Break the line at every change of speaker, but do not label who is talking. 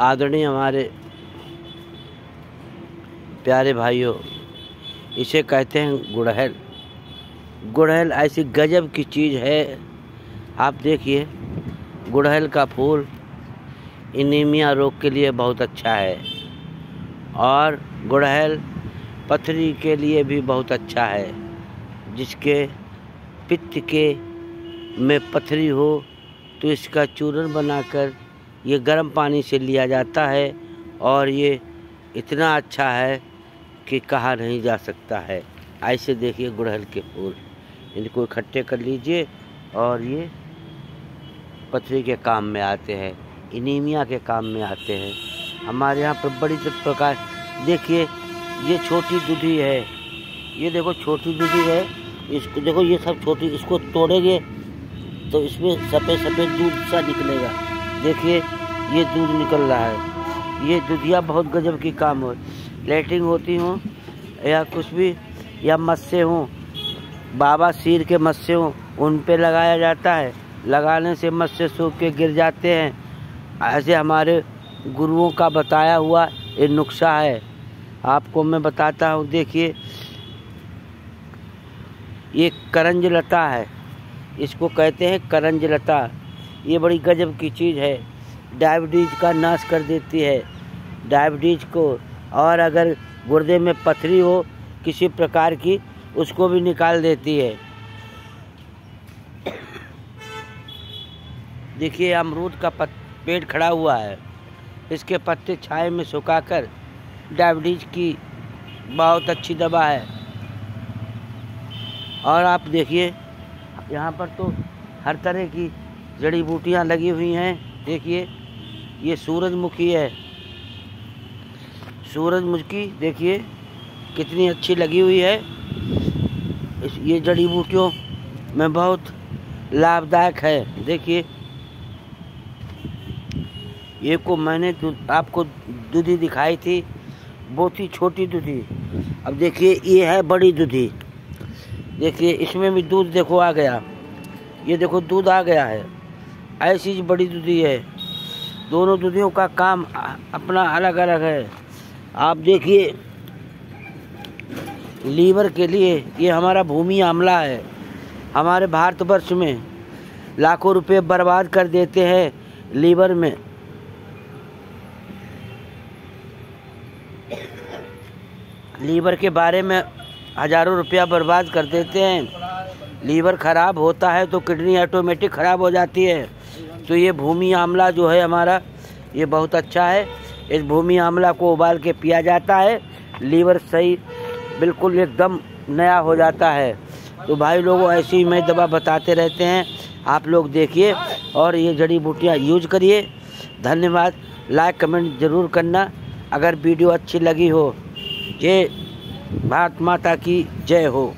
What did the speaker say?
आदरणीय हमारे प्यारे भाइयों, इसे कहते हैं गुड़हल। गुड़हल ऐसी गजब की चीज़ है, आप देखिए, गुड़हल का फूल इनीमिया रोग के लिए बहुत अच्छा है और गुड़हल पथरी के लिए भी बहुत अच्छा है, जिसके पित्त के में पथरी हो तो इसका चूर्ण बनाकर ये गर्म पानी से लिया जाता है और ये इतना अच्छा है कि कहा नहीं जा सकता है। ऐसे देखिए गुड़हल के फूल। इनको इकट्ठे कर लीजिए और ये पथरी के काम में आते हैं इनीमिया के काम में आते हैं। हमारे यहाँ पर बड़ी प्रकार, देखिए, ये छोटी दूधी है। ये देखो छोटी दूधी है। इसको, देखो ये सब छोटी, इसको तोड़ेंगे तो इसमें सफ़ेद सफ़ेद दूध सा निकलेगा। देखिए, ये दूध निकल रहा है। ये दुधिया बहुत गजब की काम हो। लेटिंग होती हो, या कुछ भी, या मस्से हों, बाबा सिर के मस्से हों, उन पे लगाया जाता है। लगाने से मस्से सूख के गिर जाते हैं। ऐसे हमारे गुरुओं का बताया हुआ ये नुस्खा है। आपको मैं बताता हूँ, देखिए, ये करंज लता है। इसको कहते हैं करंज लता ये बड़ी गजब की चीज़ है। डायबिटीज़ का नाश कर देती है। डायबिटीज़ को और अगर गुर्दे में पथरी हो किसी प्रकार की उसको भी निकाल देती है। देखिए अमरूद का पत, पेड़ खड़ा हुआ है। इसके पत्ते छाए में सुखाकर डायबिटीज़ की बहुत अच्छी दवा है। और आप देखिए यहाँ पर तो हर तरह की जड़ी बूटियाँ लगी हुई हैं। देखिए, ये सूरजमुखी है। सूरजमुखी, देखिए, कितनी अच्छी लगी हुई है। इस, ये जड़ी बूटियों में बहुत लाभदायक है। देखिए, ये को मैंने आपको दूधी दिखाई थी, बहुत ही छोटी दूधी। अब देखिए, ये है बड़ी दूधी। देखिए, इसमें भी दूध देखो आ गया। ये देखो, दूध आ गया है। ऐसी बड़ी दूधी है। दोनों दूधियों का काम अपना अलग अलग है। आप देखिए, लीवर के लिए ये हमारा भूमि आमला है। हमारे भारतवर्ष में लाखों रुपए बर्बाद कर देते हैं लीवर में। लीवर के बारे में हज़ारों रुपया बर्बाद कर देते हैं। लीवर ख़राब होता है तो किडनी ऑटोमेटिक ख़राब हो जाती है। तो ये भूमि आमला जो है हमारा, ये बहुत अच्छा है। इस भूमि आमला को उबाल के पिया जाता है। लीवर सही, बिल्कुल एकदम नया हो जाता है। तो भाई लोगों, ऐसी मैं दवा बताते रहते हैं। आप लोग देखिए और ये जड़ी बूटियाँ यूज़ करिए। धन्यवाद। लाइक, कमेंट ज़रूर करना। अगर वीडियो अच्छी लगी हो, जय भारत माता की जय हो।